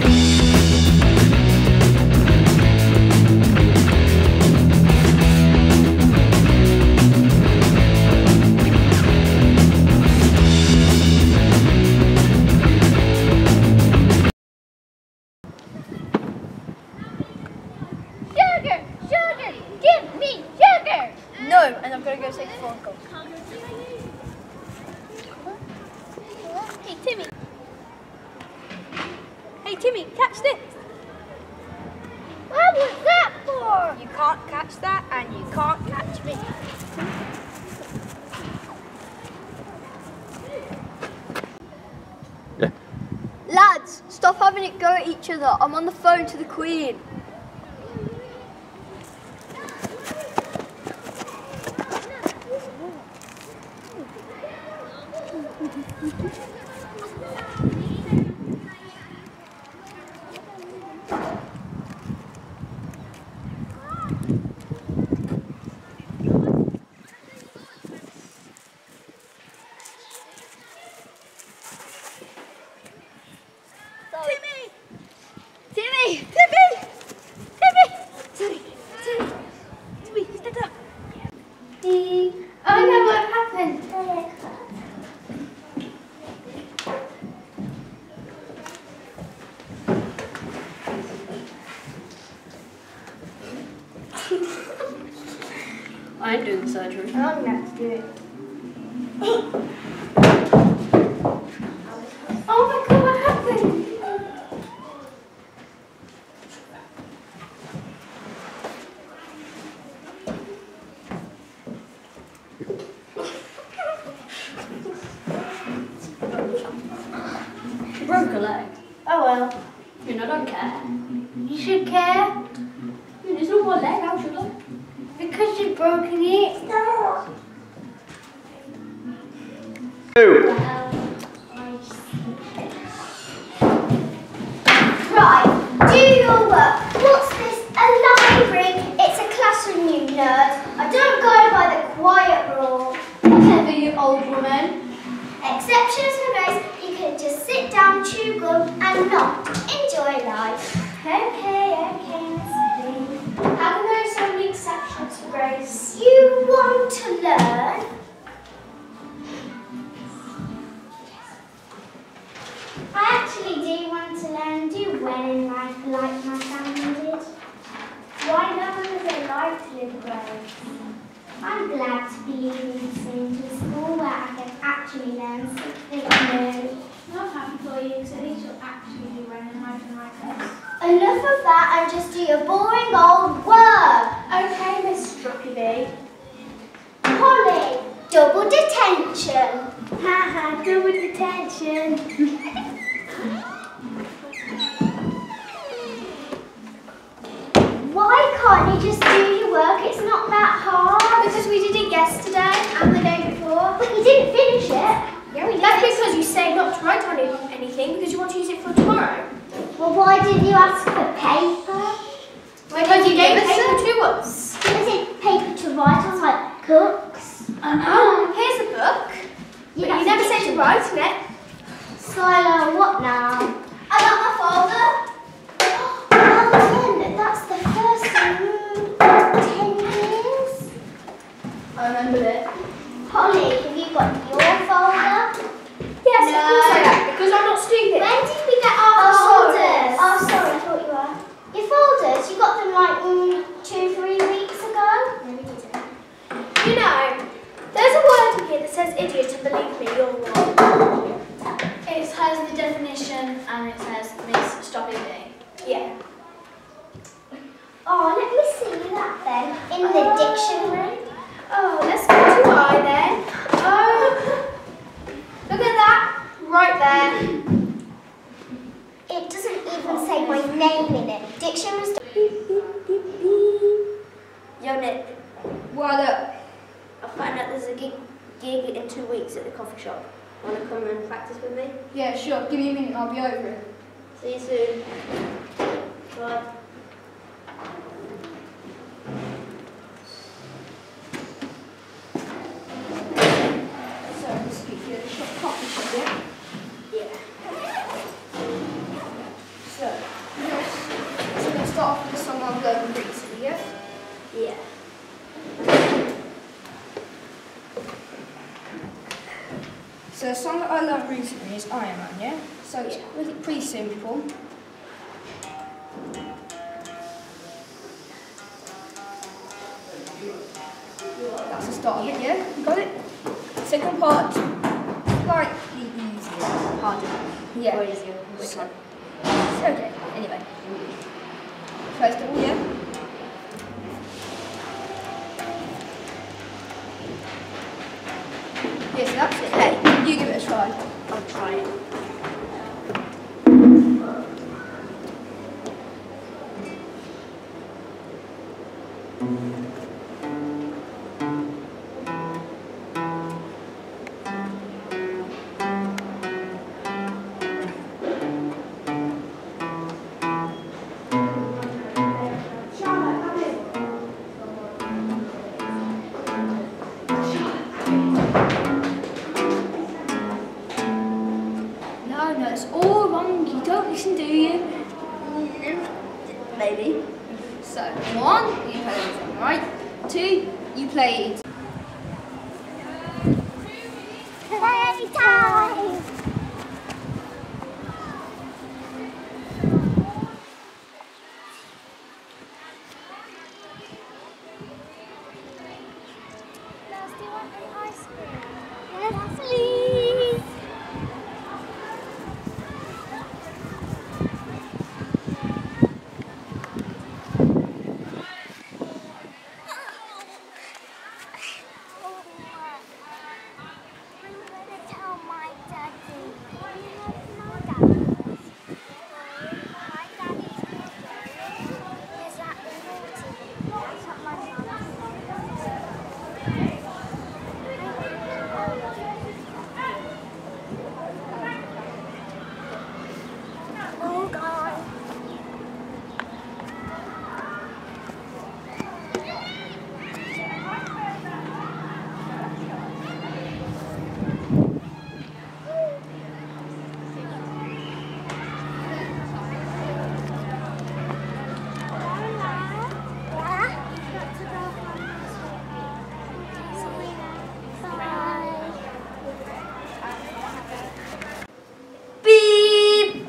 Música Timmy, catch this. What was that for? You can't catch that, and you can't catch me. Yeah. Lads, stop having it go at each other. I'm on the phone to the Queen. Timmy! Timmy! Timmy! Timmy! Sorry, Timmy. Timmy, stand up. Oh no, what happened? I'm doing the surgery. I'm going to do it. Oh my god, what happened? She broke her leg. Oh well. You know, I don't care. You should care I mean, There's no more leg, how should I? because you've broken it. Two. Actually learn something new. I'm happy for you because at least you'll actually do well in life and this. Enough of that and just do your boring old work. Okay, Miss Strucky B. Polly, double detention. Haha, double detention. Why can't you just do your work? It's not that hard. Because we did it yesterday and the day before. But you didn't finish it. Yeah, we That's because you say not to write on anything because you want to use it for tomorrow. Well, why didn't you ask for paper? Because you gave Give us paper to us. I said paper to write on, like cooks. Oh, uh-huh. here's a book. But you never said to write in it. Silo, what now? I got my folder. Well done. That's the first in ten years. I remember it. Polly, have you got your folder? Yes, of course I have, because I'm not stupid. When did we get our Oh, sorry. folders? Oh, sorry, I thought you were. Your folders, you got them like mm, two, three weeks ago? No, we didn't. You know, there's a word in here that says idiot, and believe me, you're wrong. It has the definition and it says Miss Stoppy B. Yeah. Oh, let me see that then. In the Oh. dictionary. Oh, let's go to I then. Oh, look at that, right there. It doesn't even say my name in it. Dictionaries. Yo, Nick. What up? I found out there's a gig, gig in two weeks at the coffee shop. Want to come and practice with me? Yeah, sure. Give me a minute, I'll be over it. See you soon. Bye. Sorry to speak here, the shop coffee shop, yeah? Yeah. So, we're gonna, so we're going to start off with a song I've learned recently, yeah? Yeah. So the song that I learned recently is Iron Man, yeah? So it's Yeah. really pretty simple. That's the start of it, yeah? You got it? Second part, slightly easier. Harder. Yeah. Or easier. Which So- one? Okay, anyway. First of all, yeah? Yes, that's it. Hey, you give it a try. I'll Maybe. So, one, you play right? Two, you play it. Playtime! Nels, do you want an ice cream? Yes, please. I'm gonna tell my daddy. My daddy. My daddy's is that naughty. That's what my mum Oh God. Beep!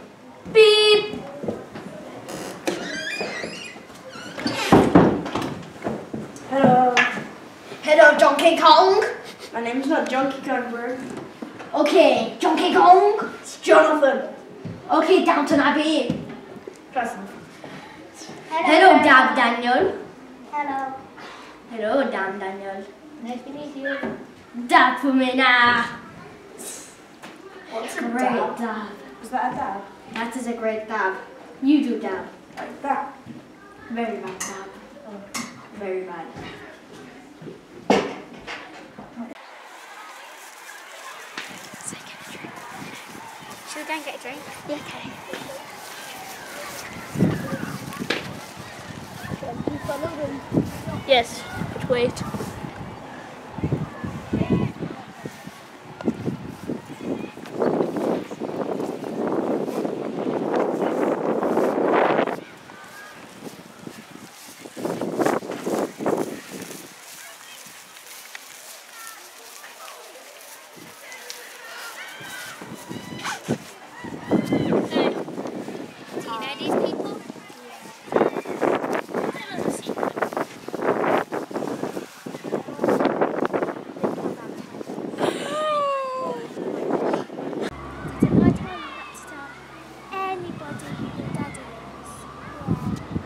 Beep! Hello. Hello, Donkey Kong. My name's not Kong, bro. Okay, Donkey Kong. It's Jonathan. Okay, Downton Abbey. Close enough. Hello, Dab Daniel. Hello. Hello, Dab Daniel. Nice to meet you. Dab for me now. What's a Great dab? dab. Is that a dab? That is a great dab. You do dab. Like that? Very bad dab. Oh, very bad. Should we go and get a drink? Yeah, okay. Yes, but wait. Do you know these people? Did I tell you not to tell anybody who your daddy is?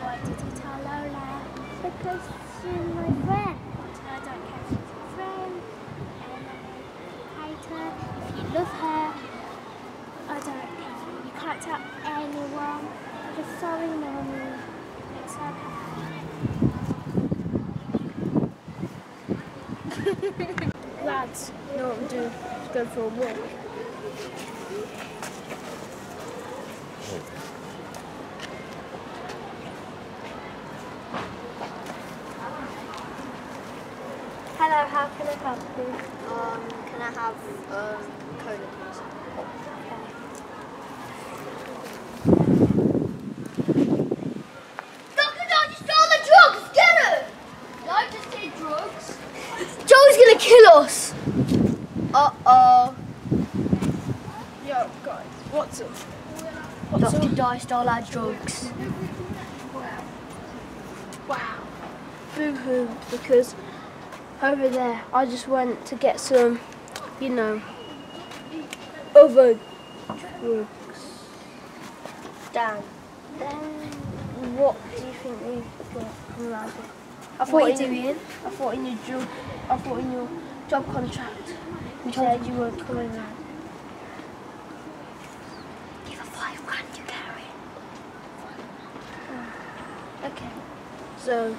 Why did you tell Lola? Because she's my friend. I don't care if she's your friend, and I hate her, if you love her. I don't care. You can't tell anyone. I'm just sorry, Mommy. It's okay. Lads, you know what we do? Let's go for a walk. cup, please? Um, can I have um, cola, please? No, you stole the drugs! Get I just drugs? Gonna kill us! Uh-oh. Yo, guys, what's up? What's Doctor up? Dice stole our drugs. Wow. Wow. Boo-hoo, because over there I just went to get some, you know, other drugs. Dan, then what do you think we've got coming out of? I thought What are you in- doing? I thought in your job, I thought in your job contract, you said you weren't coming around. Give her five grand you carry. Hmm. Okay. So,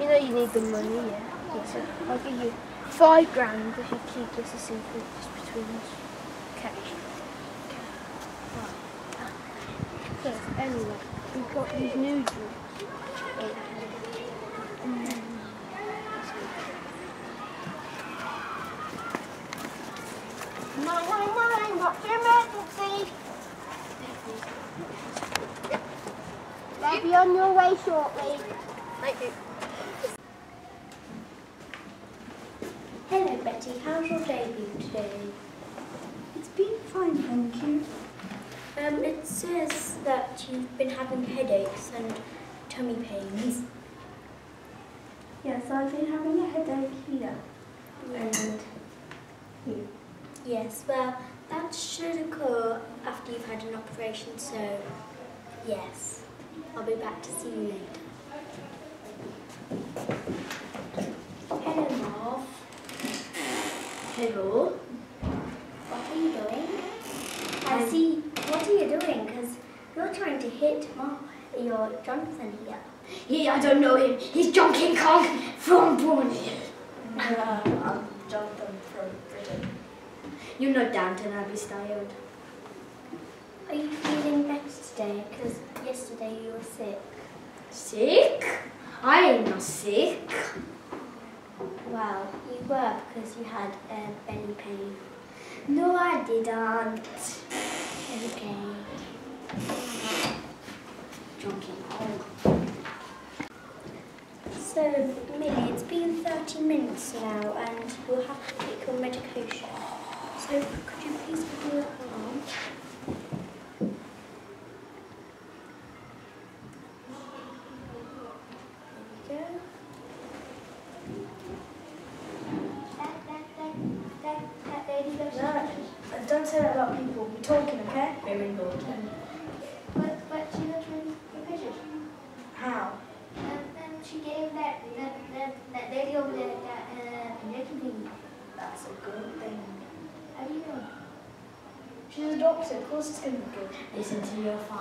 you know you need the money, yeah? Yeah I'll give you five grand if you keep this a secret just between us. Okay. Okay. Right. So, anyway, we've got these new. Mm. Nine, nine, nine, what's your emergency? They'll be on your way shortly. Thank you. Hello Betty, how's your day been today? It's been fine, thank you. Um, it says that you've been having headaches and tummy pains. Yes, I've been having a headache here. And Here. yes, well, that should occur after you've had an operation, so yes, I'll be back to see you later. Hello, Marv. Hello. What are you doing? I see. What are you doing? Because you're trying to hit your Jonathan here. Yeah, I don't know him. He's John King Kong from Borneo. I'm Jonathan from Britain. You're not Downton Abbey styled. Are you feeling better today? Because yesterday you were sick. Sick? I ain't not sick. Well, you were because you had um, a belly pain. No, I didn't. Okay. John King Kong. So, Millie, it's been 30 minutes now and you'll have to take your medication. So, could you please me your arm? There we go. That, that, that, that, that lady goes No, uh, don't say that about people. We're talking, okay? Very important. But, but she looks really suspicious. How? And then she gave that, that, that, that lady over there that uh, injection thing. That's a good thing. How do you know? She's a doctor, of course it's going